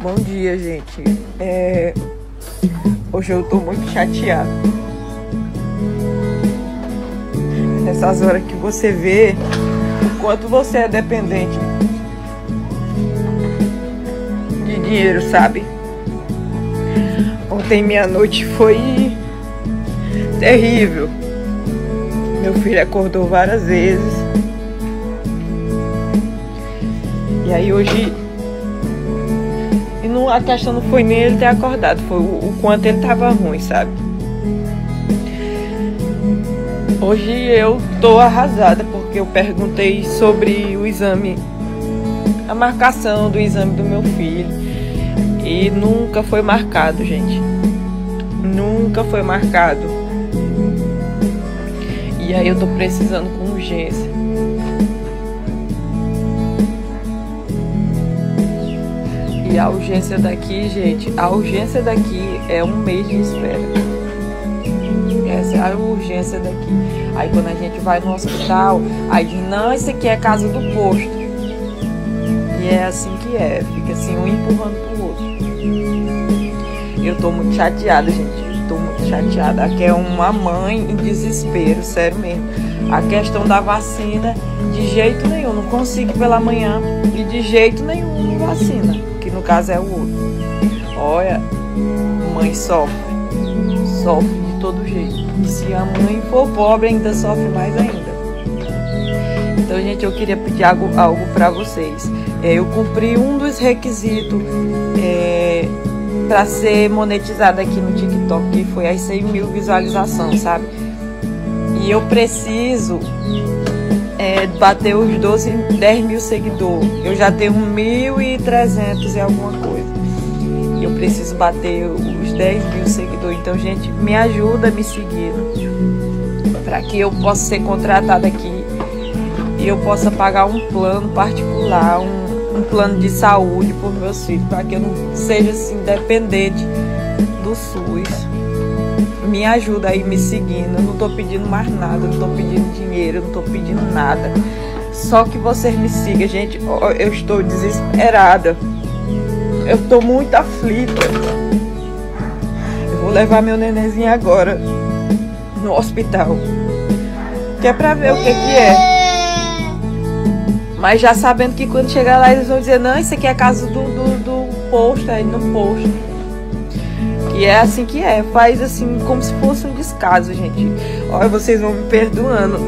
Bom dia, gente. É... Hoje eu tô muito chateado. Nessas horas que você vê o quanto você é dependente de dinheiro, sabe? Ontem minha noite foi terrível. Meu filho acordou várias vezes. E aí hoje não, a questão não foi nem ele ter acordado, foi o, o quanto ele tava ruim, sabe? Hoje eu tô arrasada porque eu perguntei sobre o exame, a marcação do exame do meu filho. E nunca foi marcado, gente. Nunca foi marcado. E aí eu tô precisando com urgência. E a urgência daqui, gente, a urgência daqui é um mês de espera. Essa é a urgência daqui. Aí quando a gente vai no hospital, aí diz, não, esse aqui é casa do posto. E é assim que é, fica assim, um empurrando pro outro. Eu tô muito chateada, gente. Tô muito chateada. Aqui é uma mãe em desespero, sério mesmo. A questão da vacina, de jeito nenhum, não consigo pela manhã e de jeito nenhum vacina que no caso é o outro. Olha, mãe sofre, sofre de todo jeito. E se a mãe for pobre, ainda sofre mais ainda. Então, gente, eu queria pedir algo, algo para vocês. É, eu cumpri um dos requisitos é, para ser monetizada aqui no TikTok, que foi as 100 mil visualizações, sabe? E eu preciso bater os 12, 10 mil seguidores. Eu já tenho 1.300 e alguma coisa. Eu preciso bater os 10 mil seguidores. Então, gente, me ajuda me seguindo. Para que eu possa ser contratada aqui e eu possa pagar um plano particular, um, um plano de saúde por meus filhos, para que eu não seja assim dependente do SUS me ajuda aí me seguindo. Não tô pedindo mais nada, não tô pedindo dinheiro, não tô pedindo nada. Só que vocês me sigam, gente. Eu estou desesperada. Eu tô muito aflita. Eu vou levar meu nenenzinho agora no hospital. Que é pra ver o que que é. Mas já sabendo que quando chegar lá eles vão dizer, não, isso aqui é a casa do, do, do posto, aí no posto. E é assim que é, faz assim como se fosse um descaso, gente. Olha, vocês vão me perdoando.